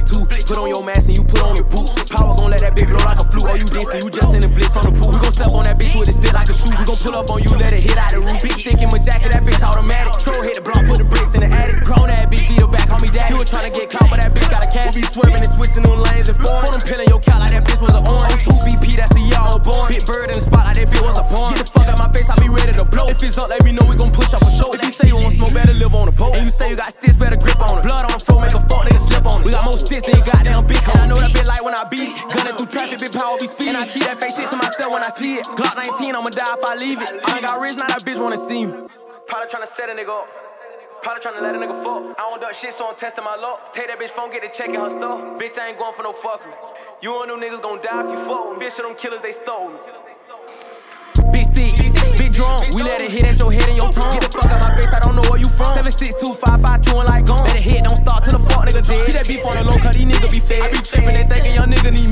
too. Put on your mask and you put on your boots. Power gon' let that bitch blow like a flute. Oh, you dancing, you just in the blitz from the pool. We gon' step on that bitch with a stick like a shoe. We gon' pull up on you, let it hit out the roof. Big stick in my jacket, that bitch automatic. Troll hit the block, put the bricks in the attic. Grown that bitch, beat her back, call me daddy. You was tryna get caught, but that bitch got a cash. We be swerving and switching on lanes and form. For them pillin' your cow like that bitch was an orange. 2 BP, that's the was born. Big bird in the spot like that bitch was a porn. Get the fuck out my face, I be ready to blow. If it's up, let me know we gon' push up for sure. If you say you want smoke, better live on a boat. And you say you got sticks, better grip on it. Blood I beat it. Gunning through traffic, big power be speeding. And I keep that fake shit to myself when I see it. Glock 19, I'ma die if I leave it. I ain't got rich, now that bitch wanna see me. Probably tryna set a nigga up. Probably tryna let a nigga fuck. I don't duck shit, so I'm testing my luck. Take that bitch phone, get the check in her stuff. Bitch, I ain't going for no fucking. You and them niggas gon' die if you fuck with me. Bitch, of them killers, they stole me. Big stick, big drum. We let it hit at your head and your tongue. Get the fuck out my face, I don't know where you from. 76255 chewing like gum. Let it hit, don't start till the fuck nigga dead. Keep that beef on the low, cause these niggas be fed.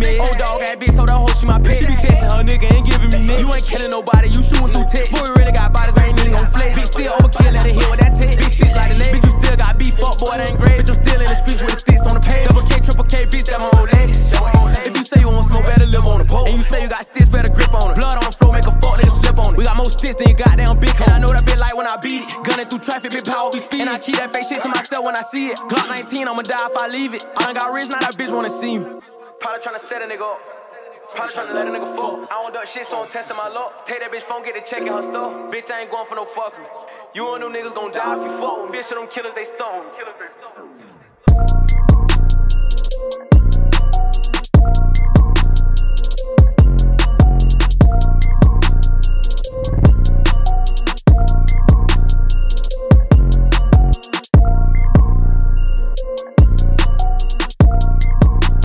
Young nigga need meds. Old dog, that bitch told that hoe she my pet. She be texting her nigga, ain't giving me neck. You ain't killing nobody, you shooting through text. Boy, really got bodies, I ain't even gon' flex. Bitch, still overkill, let it hit with that tech. Bitch, sticks like the leg. Bitch, you still got beef, fuck boy, that ain't great. Bitch, I'm still in the streets with the sticks on the page. Double K, triple K, bitch, that my old lady. If you say you want smoke, better live on the pole. And you say you got sticks, better grip on it. Blood on the floor, make a fuck nigga slip on it. We got more sticks than you goddamn big. And I know that bitch like when I beat it. Gunning through traffic, big power be speeding. And I keep that fake shit to myself when I see it. Glock 19, I'ma die if I leave it. I done got rich, now that bitch wanna see me. Probably tryna set a nigga up. Probably tryna let a nigga fuck. I don't duck shit, so I'm testing my luck. Take that bitch phone, get the check in her stuff. Bitch, I ain't going for no fucking. You and them niggas gon' die if you fuck. Bitch, of them killers, they stone. Killers, they stone.